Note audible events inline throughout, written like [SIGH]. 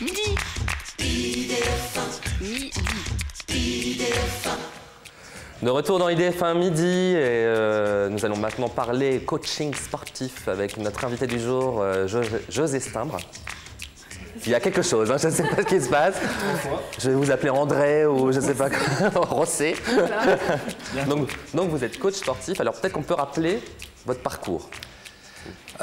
Midi. Midi. De retour dans IDF1 midi et euh, nous allons maintenant parler coaching sportif avec notre invité du jour, euh, Jo- José Stimbre. Il y a quelque chose, hein, je ne sais pas ce qui se passe. Je vais vous appeler André ou je ne sais pas quoi, [LAUGHS] Rossé. donc, donc vous êtes coach sportif, alors peut-être qu'on peut rappeler votre parcours.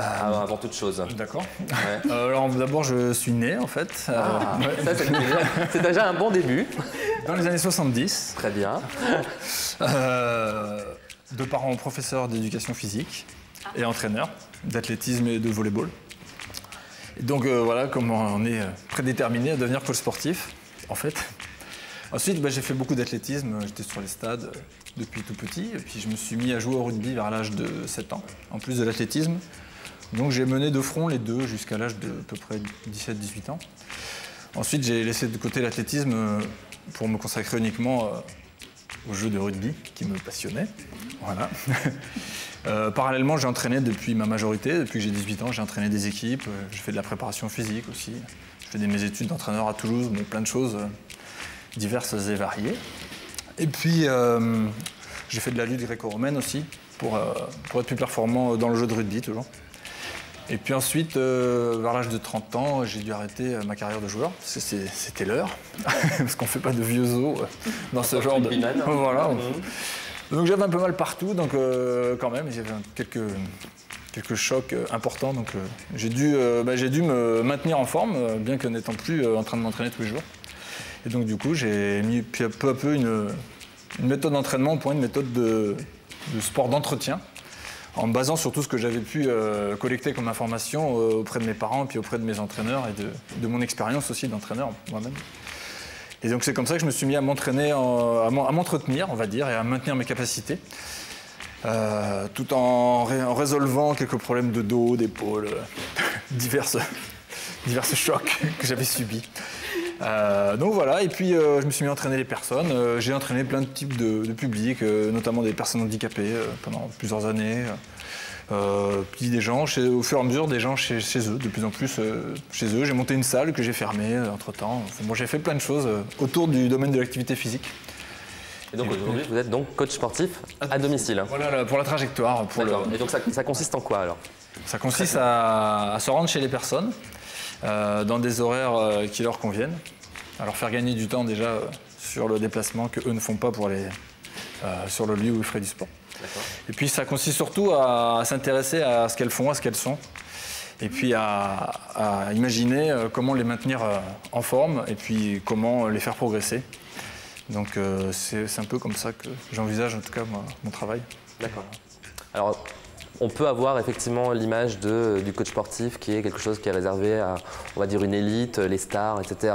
Ah, avant toute chose. D'accord. Ouais. Euh, alors d'abord, je suis né en fait euh, ouais, Ça, c'est déjà, un bon début. dans les années 70, Très bien. euh, de parents professeurs d'éducation physique et entraîneurs d'athlétisme et de volleyball. Et donc euh, voilà comment on est euh, prédéterminé à devenir coach sportif, en fait. Ensuite, bah, j'ai fait beaucoup d'athlétisme, j'étais sur les stades euh, depuis tout petit, et puis je me suis mis à jouer au rugby vers l'âge de 7 ans, en plus de l'athlétisme. Donc j'ai mené de front les deux jusqu'à l'âge de à peu près 17-18 ans. Ensuite, j'ai laissé de côté l'athlétisme euh, pour me consacrer uniquement euh, au jeu de rugby qui me passionnait. Voilà. [LAUGHS] Euh, parallèlement, j'ai entraîné depuis ma majorité, depuis que j'ai 18 ans, j'ai entraîné des équipes, j'ai fait de la préparation physique aussi. Je fais des, mes études d'entraîneur à Toulouse, bon, plein de choses diverses et variées. Et puis, j'ai fait de la lutte gréco-romaine aussi, pour être plus performant dans le jeu de rugby toujours. Et puis ensuite, euh, vers l'âge de 30 ans, j'ai dû arrêter euh, ma carrière de joueur. C'était l'heure, [LAUGHS] parce qu'on ne fait pas de vieux os euh, dans ce genre de... Binane. [LAUGHS] Voilà. Donc j'avais un peu mal partout, donc euh, quand même, j'avais quelques, quelques chocs importants. Donc euh, j'ai dû, bah, dû me maintenir en forme, bien que n'étant plus en train de m'entraîner tous les jours. Et donc du coup, j'ai mis peu à peu, à peu une, une méthode d'entraînement au point, une méthode de, de sport d'entretien, en me basant sur tout ce que j'avais pu euh, collecter comme information euh, auprès de mes parents, puis auprès de mes entraîneurs et de, mon expérience aussi d'entraîneur moi-même. Et donc c'est comme ça que je me suis mis à m'entraîner, en- à m'en- à m'entretenir, on va dire, et à maintenir mes capacités, euh, tout en, ré- en résolvant quelques problèmes de dos, d'épaule, euh, [LAUGHS] diverses, [LAUGHS] diverses chocs que j'avais subis. Euh, donc voilà, et puis euh, je me suis mis à entraîner les personnes. Euh, j'ai entraîné plein de types de, de publics, notamment des personnes handicapées pendant plusieurs années. Puis des gens, chez- au fur et à mesure, des gens chez, chez eux, de plus en plus chez eux. J'ai monté une salle que j'ai fermée entre temps. bon, j'ai fait plein de choses autour du domaine de l'activité physique. Et donc aujourd'hui, vous êtes donc coach sportif à domicile. Voilà là, pour la trajectoire. Pour le-. Et donc ça, ça consiste en quoi alors? Ça consiste à, à se rendre chez les personnes dans des horaires euh, qui leur conviennent, à leur faire gagner du temps déjà euh, sur le déplacement que eux ne font pas pour les, euh, sur le lieu où ils feraient du sport. Et puis ça consiste surtout à, à s'intéresser à ce qu'elles font, à ce qu'elles sont, et puis à, à imaginer euh, comment les maintenir euh, en forme et puis comment les faire progresser. Donc euh, c'est c'est un peu comme ça que j'envisage en tout cas moi, mon travail. D'accord. Alors, on peut avoir effectivement l'image de- du coach sportif qui est quelque chose qui est réservé à, on va dire, une élite, les stars, etc.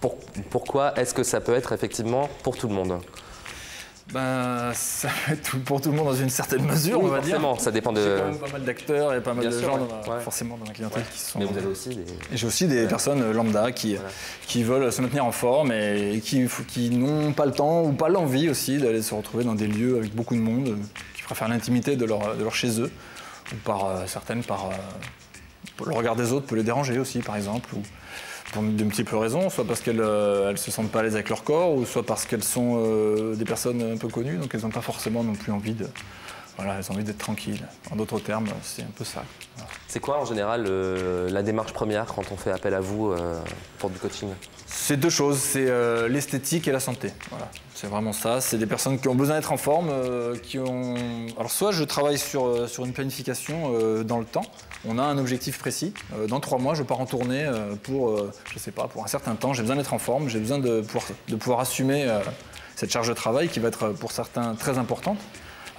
Pour- pourquoi est-ce que ça peut être effectivement pour tout le monde? Ben, ça peut être tout- pour tout le monde dans une certaine mesure, Oui, on va dire. forcément, ça dépend J'ai de- quand même pas mal d'acteurs et pas mal Bien de sûr, gens, ouais. dans Ouais. forcément, dans clientèle qui sont. Mais vous avez aussi des... J'ai aussi des personnes lambda qui, qui veulent se maintenir en forme et qui, qui n'ont pas le temps ou pas l'envie aussi d'aller se retrouver dans des lieux avec beaucoup de monde, euh, qui préfèrent l'intimité de leur, chez eux, ou par euh, certaines par euh, le regard des autres peut les déranger aussi, par exemple, ou pour de multiples raisons, soit parce qu'elles ne se sentent pas à l'aise avec leur corps, ou soit parce qu'elles sont euh, des personnes un peu connues, donc elles n'ont pas forcément non plus envie de. Voilà, elles ont envie d'être tranquilles. En d'autres termes, c'est un peu ça. Voilà. C'est quoi en général euh, la démarche première quand on fait appel à vous euh, pour du coaching? C'est deux choses, c'est euh, l'esthétique et la santé. Voilà, c'est vraiment ça. C'est des personnes qui ont besoin d'être en forme, qui ont. Alors soit je travaille sur, sur une planification dans le temps. On a un objectif précis. Dans trois mois, je pars en tournée pour, je sais pas, pour un certain temps. J'ai besoin d'être en forme. J'ai besoin de pouvoir, de pouvoir assumer cette charge de travail qui va être pour certains très importante.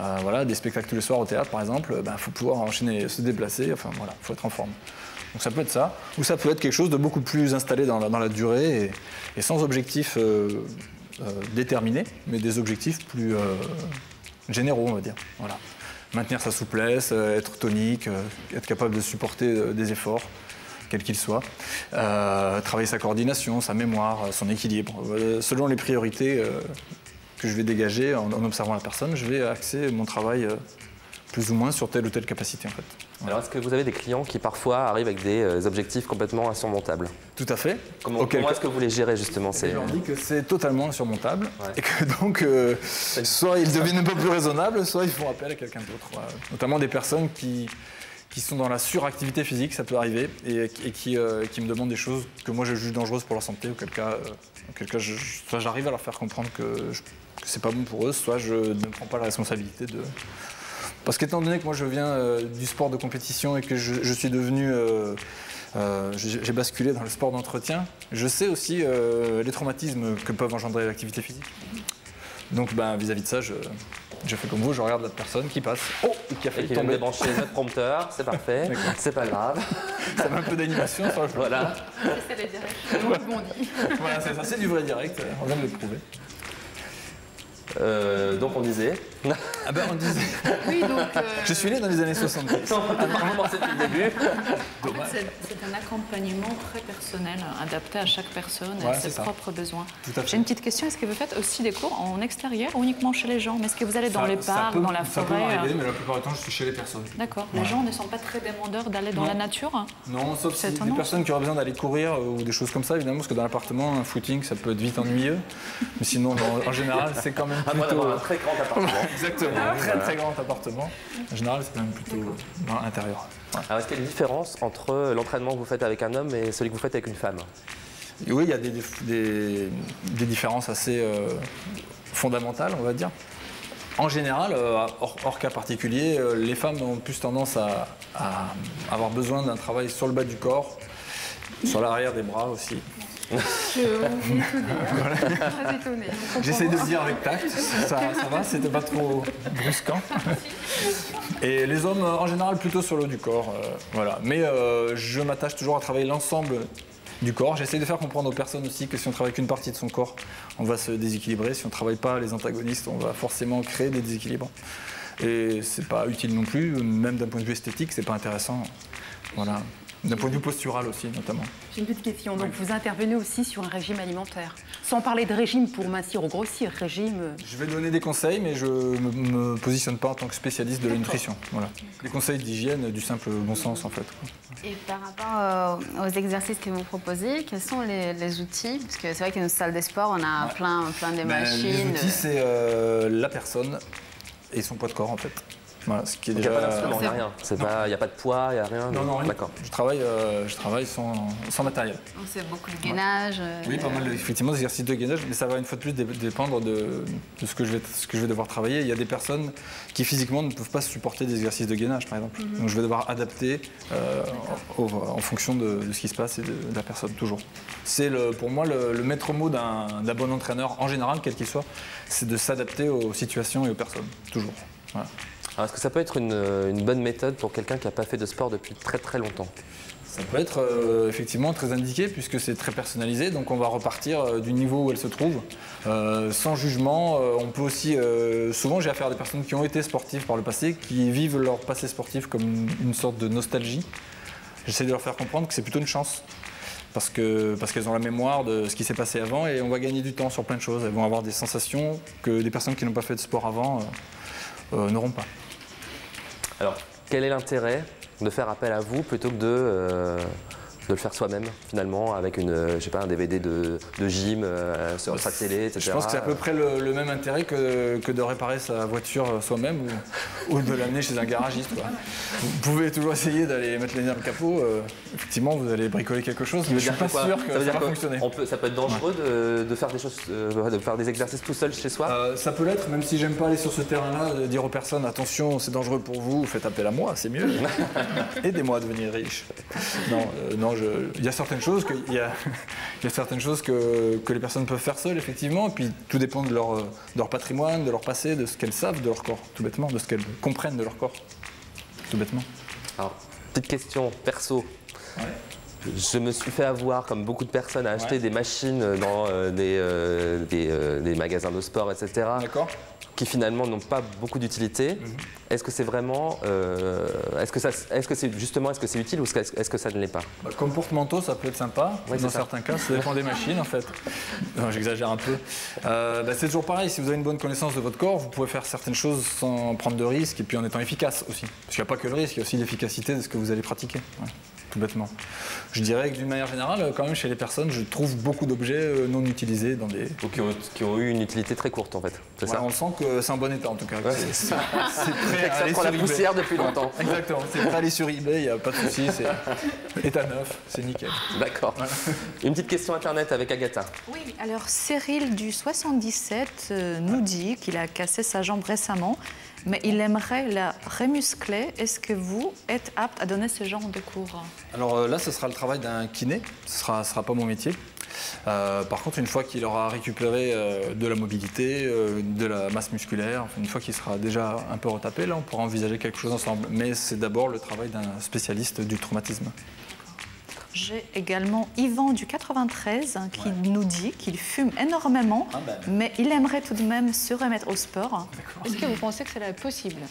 Euh, voilà, des spectacles tous les soirs au théâtre, par exemple. Il faut pouvoir enchaîner, se déplacer. Enfin voilà, il faut être en forme. Donc ça peut être ça, ou ça peut être quelque chose de beaucoup plus installé dans la, durée et, sans objectif euh, euh, déterminé, mais des objectifs plus euh, généraux, on va dire. Voilà. Maintenir sa souplesse, euh, être tonique, euh, être capable de supporter euh, des efforts, quels qu'ils soient. Euh, travailler sa coordination, sa mémoire, euh, son équilibre. Euh, selon les priorités euh, que je vais dégager en, en observant la personne, je vais axer mon travail euh, plus ou moins sur telle ou telle capacité en fait. Alors, est-ce que vous avez des clients qui parfois arrivent avec des euh, objectifs complètement insurmontables Tout à fait. Comment, est-ce que vous les gérez justement Je c'est- leur dis que c'est totalement insurmontable Ouais. et que donc euh, soit ils deviennent un peu plus raisonnables, soit ils font appel à quelqu'un d'autre. Notamment des personnes qui, qui sont dans la suractivité physique, ça peut arriver, et, euh, qui me demandent des choses que moi je juge dangereuses pour leur santé, auquel cas, euh, auquel cas soit j'arrive à leur faire comprendre que, que c'est pas bon pour eux, soit je ne prends pas la responsabilité de. Parce qu'étant donné que moi je viens euh, du sport de compétition et que je, suis devenu. euh, j'ai basculé dans le sport d'entretien. Je sais aussi les traumatismes que peuvent engendrer l'activité physique. Donc ben, vis-à-vis de ça, je, je fais comme vous, je regarde la personne qui passe. Oh, et qui a Et failli qui vient tomber. débrancher notre prompteur, c'est parfait, [LAUGHS] c'est pas grave. [LAUGHS] Ça met un peu d'animation. ça, je- Voilà. C'est. On. [LAUGHS] Voilà, c'est ça, c'est du vrai direct, on vient de le prouver. Euh, donc on disait. Ah ben on disait, [LAUGHS] Oui, donc euh, je suis né dans les années 70. on va commencer depuis le début. [LAUGHS] c'est c'est un accompagnement très personnel, adapté à chaque personne, Ouais, à ses ça. propres besoins. J'ai une petite question, est-ce que vous faites aussi des cours en extérieur ou uniquement chez les gens? Mais est-ce que vous allez dans Ça- les ça parcs, peut- dans la Ça peut forêt m'arriver, euh, mais la plupart du temps, je suis chez les personnes. D'accord, les gens ne sont pas très demandeurs d'aller dans Non. la nature? Non, sauf si C'est des personnes qui auraient besoin d'aller courir euh, ou des choses comme ça, évidemment, parce que dans l'appartement, un footing, ça peut être vite ennuyeux. Mais sinon, en, en général, c'est quand même À moins plutôt... un très grand appartement. [LAUGHS] Exactement, très très grand appartement. En général, c'est quand même plutôt dans l'intérieur. Ouais. Alors est-ce qu'il y a une différence entre l'entraînement que vous faites avec un homme et celui que vous faites avec une femme? Oui, il y a des, des- des différences assez euh, fondamentales, on va dire. En général, euh, hors, hors cas particulier, euh, les femmes ont plus tendance à, à avoir besoin d'un travail sur le bas du corps, sur l'arrière des bras aussi. Je suis étonnée. Très étonnée. J'essaie de le dire avec tact, ça, ça va, c'était pas trop brusquant. Et les hommes, euh, en général, plutôt sur le haut du corps. euh, voilà. Mais euh, je m'attache toujours à travailler l'ensemble du corps. J'essaie de faire comprendre aux personnes aussi que si on travaille qu'une partie de son corps, on va se déséquilibrer. Si on ne travaille pas les antagonistes, on va forcément créer des déséquilibres. Et c'est pas utile non plus, même d'un point de vue esthétique, c'est pas intéressant. Voilà. D'un point de vue postural aussi, notamment. J'ai une petite question. Donc, vous intervenez aussi sur un régime alimentaire. Sans parler de régime pour mincir ou grossir, régime. euh, Je vais donner des conseils, mais je ne me, me positionne pas en tant que spécialiste de la nutrition. Voilà. Des conseils d'hygiène, du simple bon sens en fait. Et par rapport euh, aux exercices que vous proposez, quels sont les, les outils? Parce que c'est vrai qu'une une salle de sport, on a plein, plein de Ben, machines. les outils, c'est euh, la personne et son poids de corps en fait. Voilà, ce qui est Il n'y a déjà. pas d'instrument, il n'y a rien. Il n'y a pas de poids, il n'y a rien. Non, non, rien. D'accord. Je travaille, euh, je travaille sans, sans matériel. On fait beaucoup de gainage. euh, Oui, pas mal, effectivement, d'exercices de gainage, mais ça va une fois de plus dé- dépendre de, de ce, que je vais, ce que je vais devoir travailler. Il y a des personnes qui physiquement ne peuvent pas supporter des exercices de gainage, par exemple. Donc je vais devoir adapter euh, au- en fonction de, de ce qui se passe et de, de la personne, toujours. C'est pour moi le, le maître mot d'un d'un bon entraîneur, en général, quel qu'il soit, c'est de s'adapter aux situations et aux personnes, toujours. Voilà. Alors, est-ce que ça peut être une, une bonne méthode pour quelqu'un qui n'a pas fait de sport depuis très très longtemps? Ça peut être euh, effectivement très indiqué puisque c'est très personnalisé, donc on va repartir euh, du niveau où elle se trouve, euh, sans jugement. Euh, on peut aussi, euh, souvent j'ai affaire à des personnes qui ont été sportives par le passé, qui vivent leur passé sportif comme une, sorte de nostalgie. J'essaie de leur faire comprendre que c'est plutôt une chance. Parce parce qu'elles ont la mémoire de ce qui s'est passé avant et on va gagner du temps sur plein de choses. Elles vont avoir des sensations que des personnes qui n'ont pas fait de sport avant euh, euh, n'auront pas. Alors, quel est l'intérêt de faire appel à vous plutôt que de, euh, de le faire soi-même, finalement, avec une, euh, je sais pas, un DVD de, de gym euh, sur sa télé, etc. Je pense que c'est à peu près le, le même intérêt que, que de réparer sa voiture soi-même ou, [LAUGHS] ou de l'amener chez un garagiste. quoi. Vous pouvez toujours essayer d'aller mettre les dans le capot. euh, effectivement, vous allez bricoler quelque chose, mais je suis pas quoi sûr que ça, veut dire va fonctionner. On peut, ça peut être dangereux de, de faire des choses, euh, de faire des exercices tout seul chez soi? Ça peut l'être, même si j'aime pas aller sur ce terrain-là, de dire aux personnes attention, c'est dangereux pour vous, faites appel à moi, c'est mieux. [LAUGHS] Aidez-moi à devenir riche. Non, non, il y a certaines choses que, il y a, [LAUGHS] il y a certaines choses que, que les personnes peuvent faire seules, effectivement, et puis tout dépend de leur, de leur patrimoine, de leur passé, de ce qu'elles savent de leur corps, tout bêtement, de ce qu'elles comprennent de leur corps, tout bêtement. Alors, petite question perso. Je me suis fait avoir, comme beaucoup de personnes, à acheter Ouais. des machines dans euh, des, euh, des, euh, des magasins de sport, etc. D'accord qui finalement n'ont pas beaucoup d'utilité. Est-ce que c'est vraiment, euh, est-ce que ça, est-ce que c'est justement, est-ce que c'est utile ou est-ce que ça ne l'est pas? Bah, Comme porte-manteau, ça peut être sympa. Oui, dans ça. certains cas, ça dépend des machines en fait. Non, j'exagère un peu. Euh, bah, c'est toujours pareil. Si vous avez une bonne connaissance de votre corps, vous pouvez faire certaines choses sans prendre de risques et puis en étant efficace aussi. Parce qu'il n'y a pas que le risque, il y a aussi l'efficacité de ce que vous allez pratiquer. Ouais, tout bêtement. Je dirais que d'une manière générale, quand même, chez les personnes, je trouve beaucoup d'objets euh, non utilisés dans des. Ou qui ont, qui ont eu une utilité très courte en fait. C'est Ouais, ça on sent que c'est en bon état en tout cas. Ouais. c'est- [LAUGHS] C'est c'est prêt à Ça aller prend la sur eBay. poussière depuis longtemps. [LAUGHS] Exactement, c'est prêt à aller sur eBay, il n'y a pas de souci, c'est [LAUGHS] état neuf, c'est nickel. D'accord. Une petite question internet avec Agatha. Oui, alors Cyril du 77 euh, nous dit qu'il a cassé sa jambe récemment, mais il aimerait la remuscler. Est-ce que vous êtes apte à donner ce genre de cours Alors euh, là, ce sera le travail d'un kiné, ce ne sera, pas mon métier. Euh, par contre, une fois qu'il aura récupéré euh, de la mobilité, de la masse musculaire, une fois qu'il sera déjà un peu retapé, là, on pourra envisager quelque chose ensemble. Mais c'est d'abord le travail d'un spécialiste du traumatisme. J'ai également Yvan du 93 hein, qui nous dit qu'il fume énormément, Ah ben. mais il aimerait tout de même se remettre au sport. Est-ce que vous pensez que cela est possible?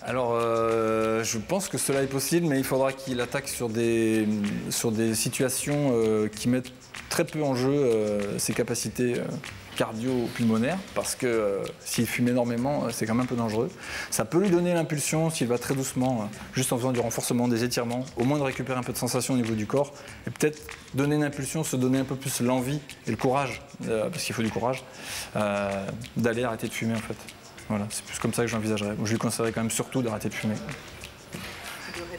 Alors, euh, je pense que cela est possible, mais il faudra qu'il attaque sur des, sur des situations euh, qui mettent très peu en jeu euh, ses capacités cardio-pulmonaires, parce que euh, s'il fume énormément, euh, c'est quand même un peu dangereux. Ça peut lui donner l'impulsion, s'il va très doucement, euh, juste en faisant du renforcement, des étirements, au moins de récupérer un peu de sensation au niveau du corps, et peut-être donner une impulsion, se donner un peu plus l'envie et le courage, euh, parce qu'il faut du courage, d'aller arrêter de fumer en fait. Voilà, c'est plus comme ça que j'envisagerais. Je lui conseillerais quand même surtout d'arrêter de fumer.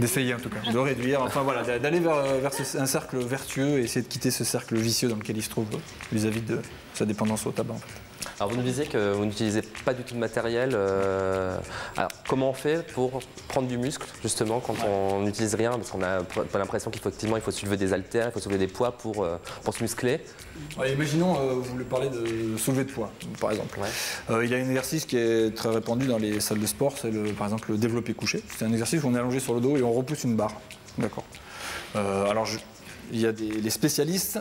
D'essayer en tout cas, de réduire, enfin voilà, d'aller vers, un cercle vertueux et essayer de quitter ce cercle vicieux dans lequel il se trouve euh, vis-à-vis de sa dépendance au tabac. Alors vous nous disiez que vous n'utilisez pas du tout de matériel. euh, Alors comment on fait pour prendre du muscle justement quand on n'utilise rien? Parce qu'on a pas l'impression qu'il faut effectivement il faut soulever des haltères, il faut soulever des poids pour, euh, pour se muscler. Ouais, imaginons, euh, vous voulez parler de soulever de poids, par exemple. Ouais. Euh, il y a un exercice qui est très répandu dans les salles de sport, c'est par exemple le développé couché. C'est un exercice où on est allongé sur le dos et on repousse une barre. D'accord. Alors, je- il y a des les spécialistes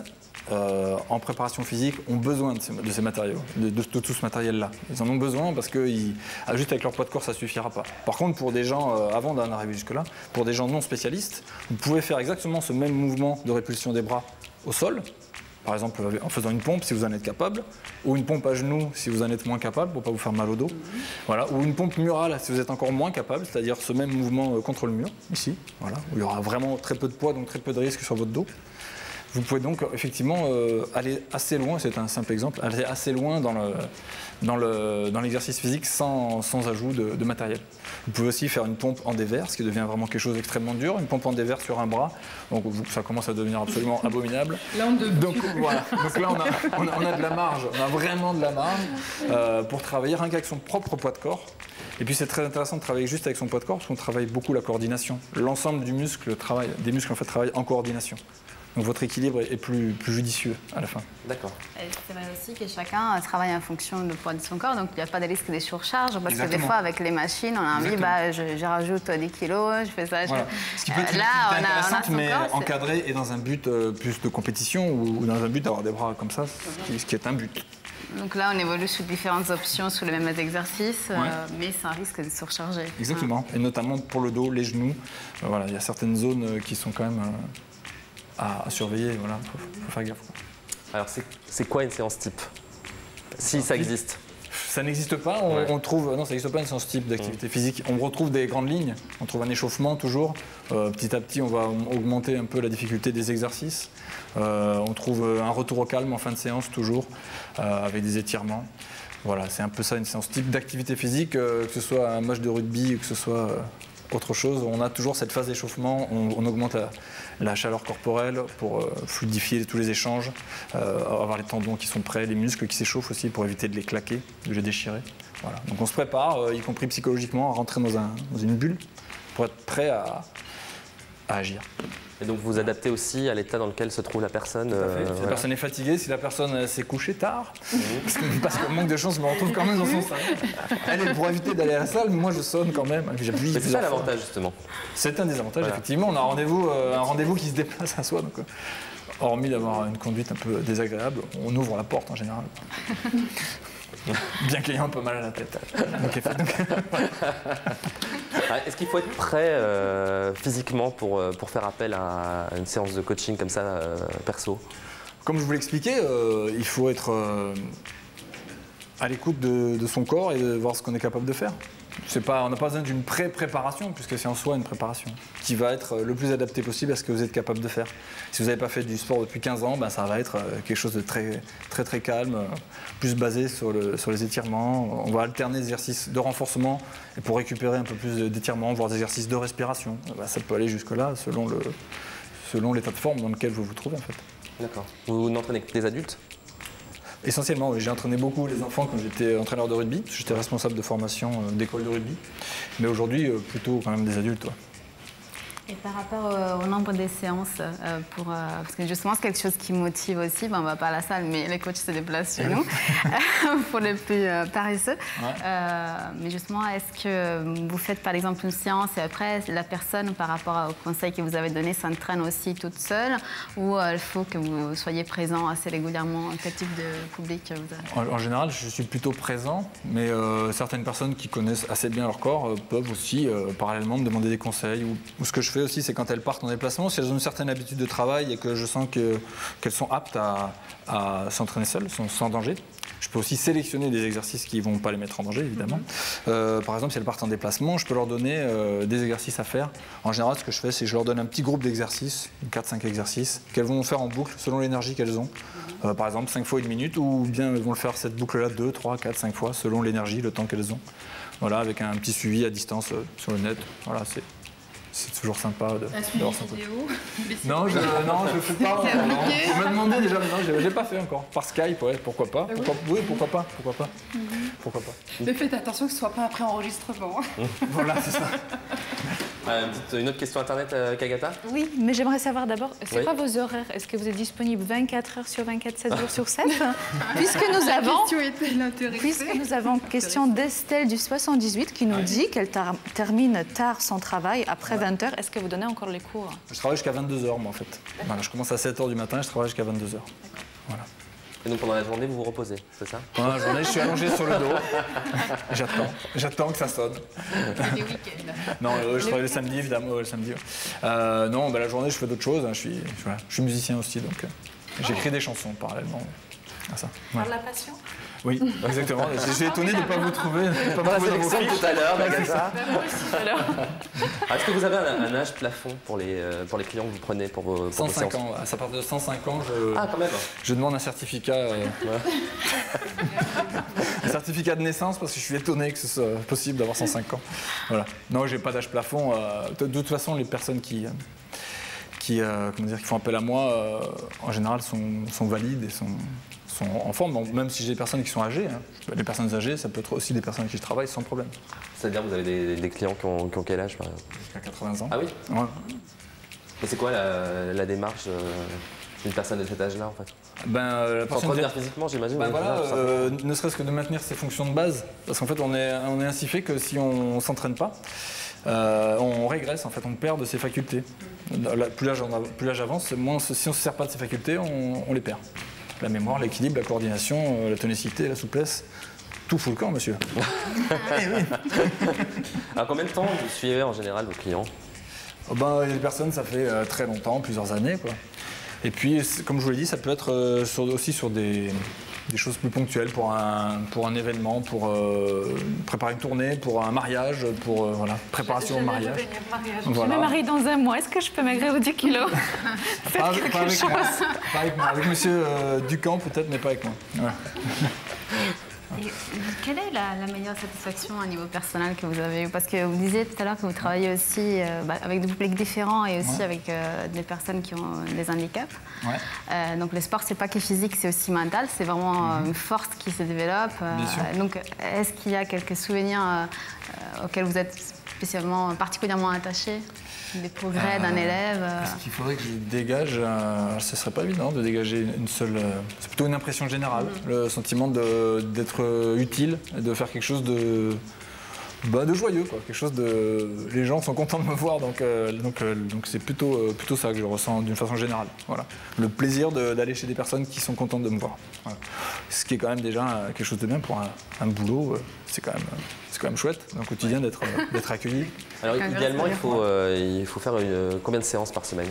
euh, en préparation physique ont besoin de ces, de ces matériaux, de, de- de tout ce matériel-là. Ils en ont besoin parce que ils- ah, juste avec leur poids de corps, ça suffira pas. Par contre, pour des gens, euh, avant d'en arriver jusque-là, pour des gens non spécialistes, vous pouvez faire exactement ce même mouvement de répulsion des bras au sol, par exemple en faisant une pompe si vous en êtes capable, ou une pompe à genoux si vous en êtes moins capable pour pas vous faire mal au dos, voilà, ou une pompe murale si vous êtes encore moins capable, c'est-à-dire ce même mouvement euh, contre le mur ici, voilà, où il y aura vraiment très peu de poids donc très peu de risque sur votre dos. Vous pouvez donc effectivement euh, aller assez loin, c'est un simple exemple, aller assez loin dans le dans le- dans l'exercice physique sans, sans ajout de, de matériel. Vous pouvez aussi faire une pompe en dévers, ce qui devient vraiment quelque chose d'extrêmement dur, une pompe en dévers sur un bras, donc vous- ça commence à devenir absolument [LAUGHS] abominable. Donc voilà, donc là on a, on a- on a de la marge, on a vraiment de la marge euh, pour travailler rien qu'avec son propre poids de corps. Et puis c'est très intéressant de travailler juste avec son poids de corps parce qu'on travaille beaucoup la coordination. L'ensemble du muscle travaille, des muscles en fait travaillent en coordination. Donc votre équilibre est plus, plus judicieux à la fin. D'accord. Et C'est vrai aussi que chacun euh, travaille en fonction du poids de son corps, donc il n'y a pas de risque de surcharge. Parce que des fois, avec les machines, on a envie, bah, je, je rajoute 10 kilos, je fais ça. je Voilà. fais- Ce qui peut être Euh, là, on a, on a intéressante, son mais corps. encadré et dans un but euh, plus de compétition ou, ou dans un but d'avoir des bras comme ça, ce qui, ce qui est un but. Donc là, on évolue sous différentes options, sous les mêmes exercices, euh, Ouais. mais sans risque de surcharger. Exactement. Et notamment pour le dos, les genoux. Euh, voilà, il y a certaines zones euh, qui sont quand même euh, à, à surveiller. Voilà, faut, faut faire gaffe. Alors c'est quoi une séance type? Si ça existe. Ça n'existe pas. On, Ouais. on trouve non, ça n'existe pas une séance type d'activité physique. On retrouve des grandes lignes. On trouve un échauffement toujours. Euh, petit à petit, on va augmenter un peu la difficulté des exercices. Euh, on trouve un retour au calme en fin de séance toujours, euh, avec des étirements. Voilà, c'est un peu ça une séance type d'activité physique, euh, que ce soit un match de rugby, que ce soit euh, autre chose. On a toujours cette phase d'échauffement. On, augmente la, chaleur corporelle pour euh, fluidifier tous les échanges, euh, avoir les tendons qui sont prêts, les muscles qui s'échauffent aussi pour éviter de les claquer, de les déchirer. Voilà. Donc on se prépare, euh, y compris psychologiquement, à rentrer dans une bulle pour être prêt à, à agir. Et donc vous vous adaptez aussi à l'état dans lequel se trouve la personne. euh, si la personne est fatiguée, si la personne euh, s'est couchée tard, [LAUGHS] parce que, parce que manque de chance, je me retrouve quand même dans son salon. Elle, elle pourrait éviter d'aller à la salle, mais moi je sonne quand même. J'appuie c'est ça l'avantage justement. C'est un des avantages, Voilà. effectivement. On a un rendez-vous, euh, un rendez-vous qui se déplace à soi. Donc, euh, hormis d'avoir une conduite un peu désagréable, on ouvre la porte en général. [LAUGHS] bien qu'ayant un peu mal à la tête. [LAUGHS] [LAUGHS] Est-ce qu'il faut être prêt euh, physiquement pour, euh, pour faire appel à une séance de coaching comme ça, euh, perso? Comme je vous l'expliquais, euh, il faut être euh, à l'écoute de, de son corps et de voir ce qu'on est capable de faire. Pas, on n'a pas besoin d'une pré-préparation, puisque c'est en soi une préparation, qui va être euh, le plus adapté possible à ce que vous êtes capable de faire. Si vous n'avez pas fait du sport depuis 15 ans, ben, ça va être euh, quelque chose de très très, très calme, euh, plus basé sur, le- sur les étirements. On va alterner des exercices de renforcement et pour récupérer un peu plus d'étirements, voire des exercices de respiration. Ben, ça peut aller jusque-là selon l'état de forme dans lequel vous vous trouvez en fait. D'accord. Vous n'entraînez que des adultes? Essentiellement. J'ai entraîné beaucoup les enfants quand j'étais entraîneur de rugby. J'étais responsable de formation euh, d'école de rugby. Mais aujourd'hui, euh, plutôt quand même des adultes. Et par rapport au, au nombre des séances, euh, pour, euh, parce que justement c'est quelque chose qui motive aussi, ben, on va pas à la salle, mais les coachs se déplacent chez nous, [LAUGHS] [LAUGHS] pour les plus euh, paresseux. Mais justement, est-ce que vous faites par exemple une séance et après la personne, par rapport au conseil que vous avez donné, s'entraîne aussi toute seule ou il faut que vous soyez présent assez régulièrement Quel type de public vous avez? En, en général, je suis plutôt présent, mais certaines personnes qui connaissent assez bien leur corps peuvent aussi parallèlement me demander des conseils. Ou, ou ce que je fais aussi, c'est quand elles partent en déplacement, si elles ont une certaine habitude de travail et que je sens que- qu'elles sont aptes à, à s'entraîner seules, sans, sans danger. Je peux aussi sélectionner des exercices qui ne vont pas les mettre en danger, évidemment. Euh, par exemple, si elles partent en déplacement, je peux leur donner euh, des exercices à faire. En général, ce que je fais, c'est que je leur donne un petit groupe d'exercices, 4-5 exercices, qu'elles vont faire en boucle selon l'énergie qu'elles ont. Euh, par exemple, 5 fois une minute, ou bien elles vont le faire cette boucle-là 2, 3, 4, 5 fois, selon l'énergie, le temps qu'elles ont. Voilà, avec un petit suivi à distance sur le net. Voilà, c'est. C'est toujours sympa de, son coach. Non, je je fais pas. [LAUGHS] Vous me demandez déjà, mais non, je l'ai pas fait encore. Par Skype, ouais, pourquoi pas. Pourquoi, oui, pourquoi pas, pourquoi pas. Pourquoi pas. Mais faites attention que ce soit pas après enregistrement. Voilà, c'est ça. [LAUGHS] Euh, une, petite- une autre question internet, euh, Kagata Oui, mais j'aimerais savoir d'abord, c'est Oui. quoi vos horaires? Est-ce que vous êtes disponible 24 heures sur 24, 7 jours sur 7 [LAUGHS] Puisque nous avons... Puisque nous avons question d'Estelle du 78 qui nous dit qu'elle tar- termine tard son travail après 20h. Est-ce que vous donnez encore les cours? Je travaille jusqu'à 22h, moi, en fait. Voilà, je commence à 7h du matin et je travaille jusqu'à 22h. Et donc pendant la journée, vous vous reposez, c'est ça? Pendant la journée, je suis allongé sur le dos. [LAUGHS] J'attends. J'attends que ça sonne. des week-ends. Non, euh, je travaille le samedi, évidemment. ouais, le samedi, ouais. Euh, non, bah, la journée, je fais d'autres choses. hein. Je, suis, je- voilà, je suis musicien aussi, donc euh, j'écris des chansons parallèlement à ça. Ouais. la passion? Oui, exactement. [LAUGHS] Suis étonné de ne pas vous trouver, pas dans tout à l'heure, Kagata. [LAUGHS] Ah, Est-ce que vous avez un, un âge plafond pour les, euh, pour les clients que vous prenez pour vos, pour vos 105 séances ans, à partir de 105 ans, je, Ah, quand même je demande un certificat, euh, [LAUGHS] un certificat de naissance parce que je suis étonné que ce soit possible d'avoir 105 ans. Voilà. Non, j'ai pas d'âge plafond. euh, de, de toute façon, les personnes qui, qui, euh, comment dire, qui font appel à moi, euh, en général, sont, sont valides et sont, sont en forme. Même si j'ai des personnes qui sont âgées, hein. les personnes âgées, ça peut être aussi des personnes avec qui je travaille sans problème. C'est-à-dire vous avez des, des clients qui ont, qui ont quel âge par exemple? Jusqu'à 80 ans. Ah oui? Ouais. Et c'est quoi la, la démarche euh, d'une personne de cet âge-là en fait? Ben, euh, la personne S'entretenir physiquement, j'imagine oui, voilà, euh, ne serait-ce que de maintenir ses fonctions de base, parce qu'en fait on est, on est ainsi fait que si on ne s'entraîne pas, euh, on régresse, en fait on perd de ses facultés. Plus l'âge avance, moins si on ne se sert pas de ses facultés, on, on les perd. La mémoire, l'équilibre, la coordination, euh, la tonicité, la souplesse, tout fout le camp monsieur. Alors combien de temps vous suivez en général vos clients? Oh ben, il y a des personnes, ça fait euh, très longtemps, plusieurs années. Quoi. Et puis, comme je vous l'ai dit, ça peut être euh, sur- aussi sur des, des choses plus ponctuelles pour un, pour un événement, pour euh, préparer une tournée, pour un mariage, pour euh, voilà, préparation au mariage. Je Voilà. me marie dans un mois. Est-ce que je peux maigrir aux 10 kilos [LAUGHS] Faites Pas avec, quelque pas avec chose. moi. Pas avec moi. Avec monsieur euh, Ducamp peut-être, mais pas avec moi. Ouais. Et quelle est la, la meilleure satisfaction au niveau personnel que vous avez eu? Parce que vous disiez tout à l'heure que vous travaillez aussi euh, bah, avec des publics différents et aussi Ouais. avec euh, des personnes qui ont des handicaps. Ouais. Euh, donc le sport, c'est pas que physique, c'est aussi mental. C'est vraiment euh, une force qui se développe. Mhm. Donc, est-ce qu'il y a quelques souvenirs auxquels vous êtes spécialement, particulièrement attaché Des progrès d'un élève euh, Ce qu'il faudrait que je dégage, euh, ce serait pas évident de dégager une seule. euh, c'est plutôt une impression générale, le sentiment d'être euh, utile, de faire quelque chose de. Bah, de joyeux, quoi. Quelque chose de. Les gens sont contents de me voir, donc euh, donc euh, donc c'est plutôt euh, plutôt ça que je ressens d'une façon générale. Voilà. Le plaisir de- d'aller chez des personnes qui sont contentes de me voir. Voilà. Ce qui est quand même déjà euh, quelque chose de bien pour un, un boulot. euh, C'est quand, même, euh, c'est quand même chouette dans le quotidien d'être euh, d'être accueilli. Alors Un idéalement, il faut, euh, il faut faire une- combien de séances par semaine?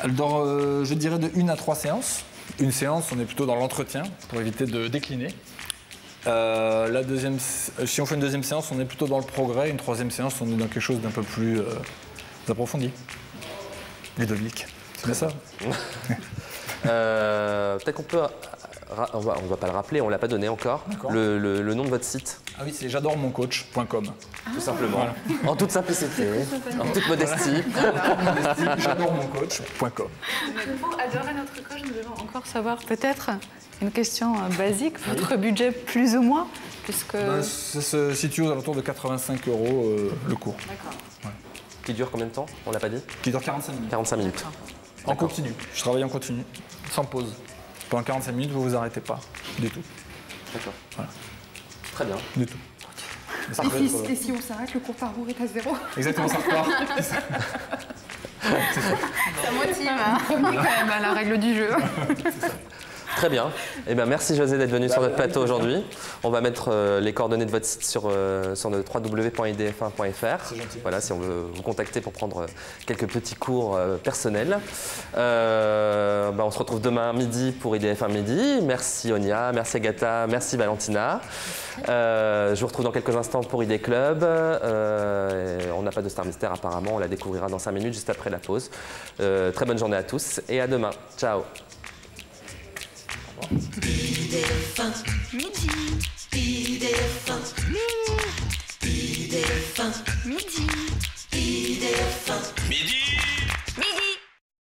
Alors, euh, je dirais de une à trois séances. Une séance, on est plutôt dans l'entretien pour éviter de décliner. Euh, la deuxième, euh, si on fait une deuxième séance, on est plutôt dans le progrès. Une troisième séance, on est dans quelque chose d'un peu plus euh, approfondi. Ludovic, c'est ça? [LAUGHS] Peut-être qu'on peut. On va, on va pas le rappeler, on l'a pas donné encore. D'accord. Le, le- le nom de votre site, Ah oui, c'est j'adore mon coach.com. tout simplement. En toute simplicité, en toute modestie. j'adore mon coach.com. Pour adorer notre coach, nous devons encore savoir peut-être une question euh, basique, votre budget plus ou moins, puisque... Ben, ça se situe aux alentours de 85 euros euh, le cours, Qui dure combien de temps? On l'a pas dit? Qui dure 45 minutes. 45 minutes. En continu. Je travaille en continu, sans pause. Pendant 45 minutes, vous vous arrêtez pas du tout. D'accord. Voilà. Très bien. Du tout. Mais ça Et peut si, être, et si on s'arrête, le cours par jour est à zéro Exactement, ça repart. [LAUGHS] Ça motive. hein. [LAUGHS] quand même à la règle du jeu. [LAUGHS] Très bien. Eh bien, merci José d'être venu sur notre plateau aujourd'hui. On va mettre euh, les coordonnées de votre site sur, euh, sur notre www.idf1.fr. C'est gentil. Voilà, si on veut vous contacter pour prendre euh, quelques petits cours euh, personnels. Bah, on se retrouve demain midi pour IDF1 midi. Merci Onia, merci Agatha, merci Valentina. Je vous retrouve dans quelques instants pour ID Club. On n'a pas de star mystère apparemment, on la découvrira dans 5 minutes juste après la pause. Très bonne journée à tous et à demain. Ciao. Midi. Midi. Midi. Midi. Midi.